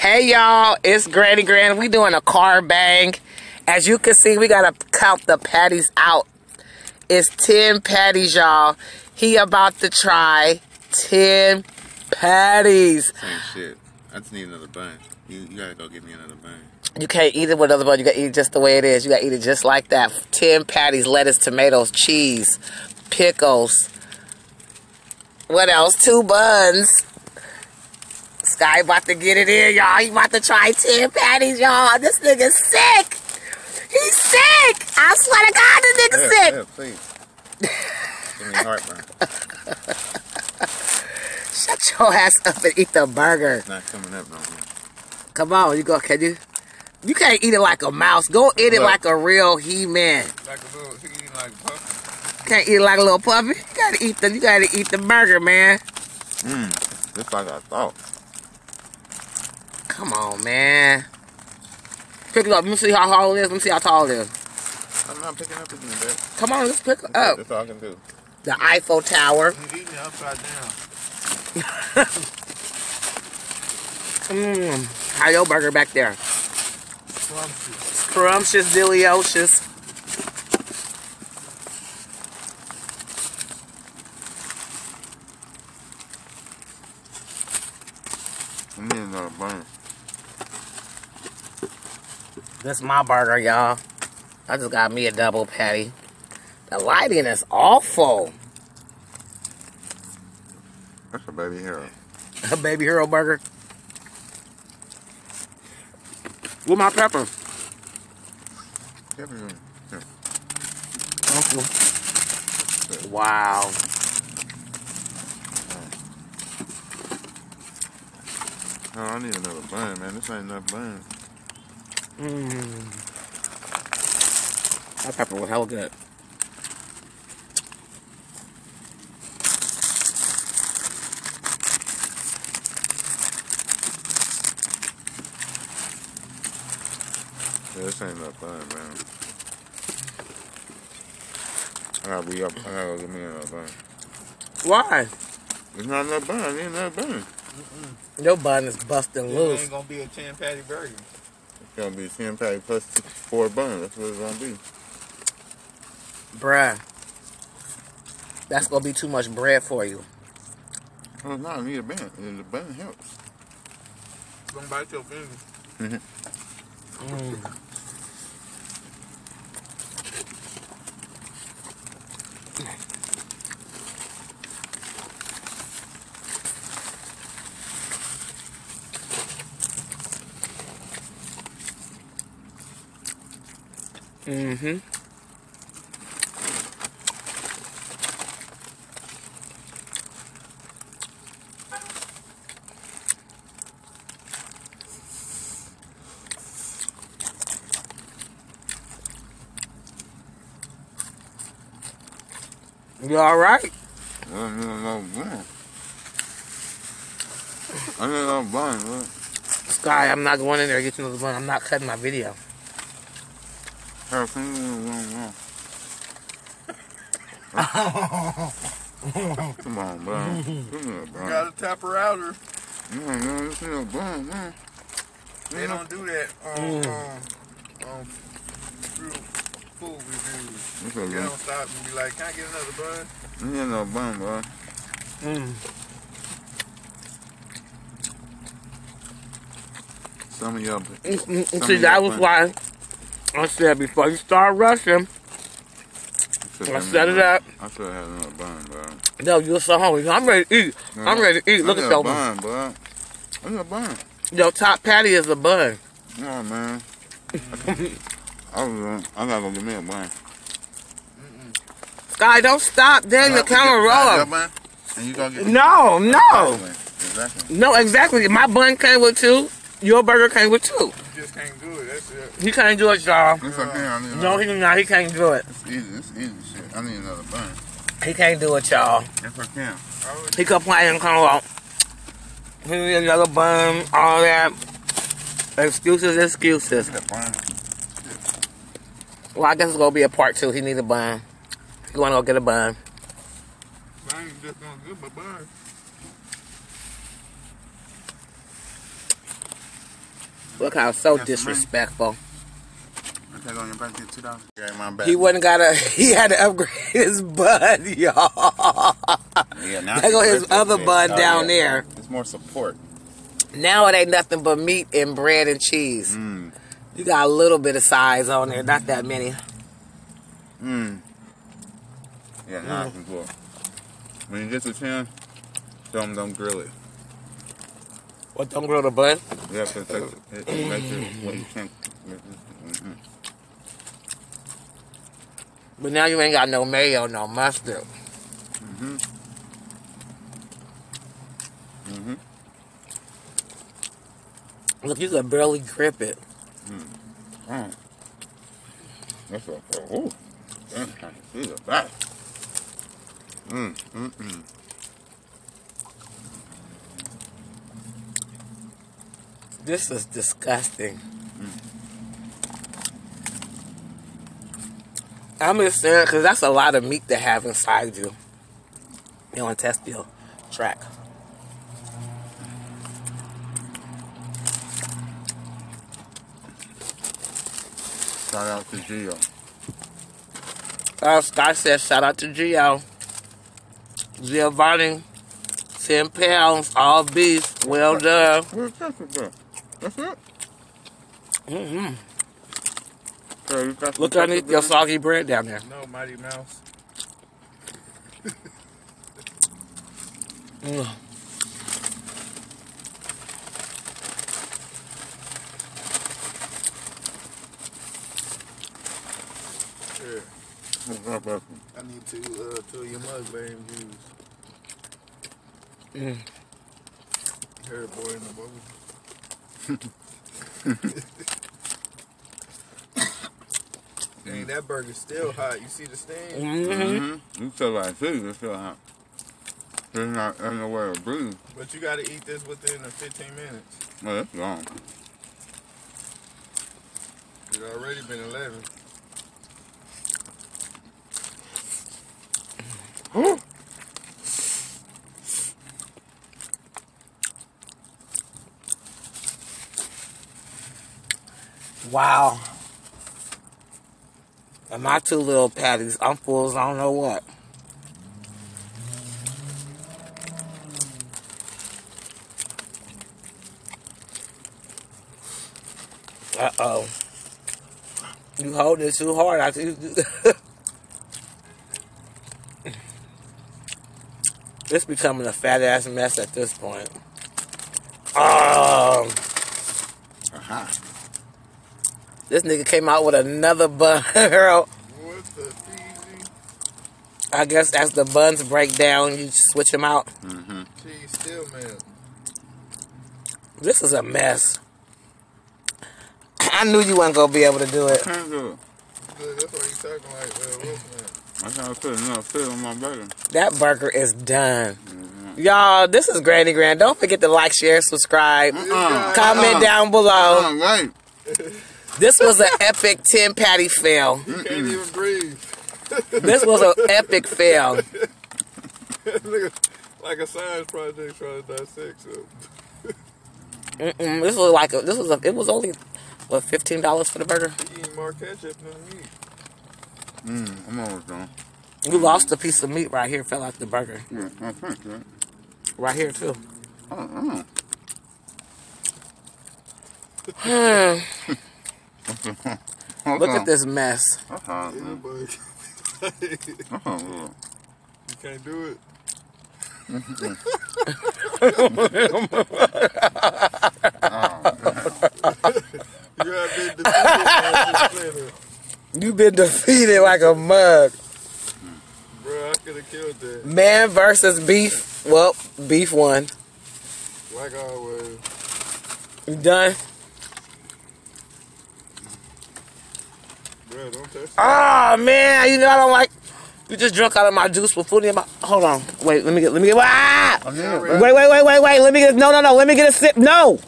Hey y'all, it's Granny Grann. We doing a mukbang. As you can see, we gotta count the patties out. It's 10 patties, y'all. He about to try 10 patties. Same shit. I just need another bun. You, you gotta go get me another bun. You can't eat it with other bun. You gotta eat it just the way it is. You gotta eat it just like that. 10 patties, lettuce, tomatoes, cheese, pickles. What else? Two buns. Sky about to get it in, y'all. He about to try 10 patties, y'all. This nigga's sick. He's sick. I swear to God, this nigga's Yeah, sick. yeah, please. Give me heartburn. Shut your ass up and eat the burger. It's not coming up no more. Come on, you go. Can you? You can't eat it like a mouse. Go eat it Look. like a real he-man. Like a little, he eating like a puppy. Can't eat it like a little puppy. You gotta eat the. You gotta eat the burger, man. Mmm, just like I thought. Come on, man. Pick it up. Let me see how tall it is. Let me see how tall it is. I'm not picking up again, babe. Come on, let's pick it up. That's all I can do. The Eiffel Tower. You're eating it upside down. Mmm. How your burger back there? Scrumptious, delicious. I need another bun. This my burger, y'all. I just got me a double patty. The lighting is awful. That's a baby hero. A baby hero burger. With my pepper. One. Here. Wow. Oh, I need another bun, man. This ain't enough bun. Mmm. That pepper was hella good. Yeah, this ain't enough bun, man. I gotta be up. I gotta go get me another bun. Why? It's not enough bun. I need another bun. Your bun is busting It loose. ain't gonna be a 10 patty burger. It's gonna be 10 patty plus two, four buns. That's what it's gonna be. Bruh. That's gonna be too much bread for you. Oh, no, I need a bun. And the bun helps. It's gonna bite your finger. Mm. Mm-hmm. You all right? I need another bun. I need another bun, man. Sky, I'm not going in there to get you another bun. I'm not cutting my video. Hell, can you do one more? Come on, bro. Give me a You gotta tap her out outer. No, no, this ain't a bun, man. They don't do that on Mm. um, um, food, food reviews. They don't stop and be like, can I get another bun? I need no bun, bro. Mm. Some of y'all. Some See, of that was bun- why I said before you start rushing, I set it up. I should have had another bun, bro. no, you're so hungry. I'm ready to eat. I'm ready to eat. Look at your bun, bro. I need a bun. Your top patty is a bun. No, man. I was. Uh, I gotta go get me a bun. Sky, don't stop. Then the camera roll. and you gonna get No, no. Exactly. No, exactly. My bun came with two. Your burger came with two. You just can't do it. That's it. He can't do it, y'all. It's okay. I need No, he not. He can't do it. It's easy. It's easy shit. I need another bun. He can't do it, y'all. If I can. I would He complaining, come on. He need another bun, all that. Excuses, excuses. Get a bun. Well, I guess it's gonna be a part two. He need a bun. He wanna go get a bun. I ain't just gonna get my bun. Look how so disrespectful. I take on your back, get two dollars. Yeah, my back. He wasn't got a. He had to upgrade his bun, y'all. Yeah, now There go his other bun Oh, down there. It's more support. Now it ain't nothing but meat and bread and cheese. Mm. You got a little bit of size on there, not that many. Mm. Yeah, now I can cook. When you get to 10, tell them don't grill it. What don't grill the bun? You have to take it, it make sure you can't. But now you ain't got no mayo, no mustard. Mm-hmm. Mm-hmm. Look, you can barely grip it. Mm. That's a, oh, ooh. That's kind of back. Mm, mm, mm. This is disgusting. I'm just saying, because that's a lot of meat to have inside you. Your intestinal tract. Shout out to Gio. Uh, Scott says, shout out to Gio. Giovanni, 10 pounds, all beef, well done. Where's that for? That's it? hmm Yeah, you Look underneath pepper your soggy bread down there. No, Mighty Mouse. Mm. Yeah. What's that pepper? I need two, uh, two of your mukbang views. Mm. Heard boy in the bubble. Dang, that burger's still hot. You see the steam? hmm Mm-hmm. You feel like food, it's still hot. There's not way to breathe. But you gotta eat this within the 15 minutes. Well, that's long. It's already been 11. Wow. And my two little patties, I'm full I don't know what. Uh oh. You hold it too hard. I think. It's becoming a fat ass mess at this point. Um. Aha. This nigga came out with another bun, girl. What the? I guess as the buns break down, you switch them out. Mm-hmm. Cheese still melt. This is a mess. I knew you weren't gonna be able to do it. Can't do it. Good, that's why you talking like uh, Will I can't put enough fit on my burger. That burger is done. Mhm. Y'all, this is Granny Grann. Don't forget to like, share, subscribe, Uh-uh. comment Uh-uh. down below. Oh, wait. This was an epic 10 patty fail. You can't even breathe. This was an epic fail. Nigga, like a science project trying to dissect something. This was like a, this was a, it was only what fifteen dollars for the burger. You eating more ketchup than meat. Mm, I'm almost done. You lost a piece of meat right here, fell out the burger. Yeah, I think that. Right here too. I don't know. Look at this mess. That's hard, Yeah, man. but That's hard, man. you can't do it. You have been defeated by this splinter. You've been defeated like a mug. Bro, I could have killed that. Man versus beef. Well, beef won. Like always. You done? Bro, don't touch that. Ah man, you know I don't like. You just drunk out of my juice with food in my. Hold on. Wait, let me get. Let me get. Ah! I Wait, wait, wait, wait, wait. Let me get. No, no, no. Let me get a sip. No.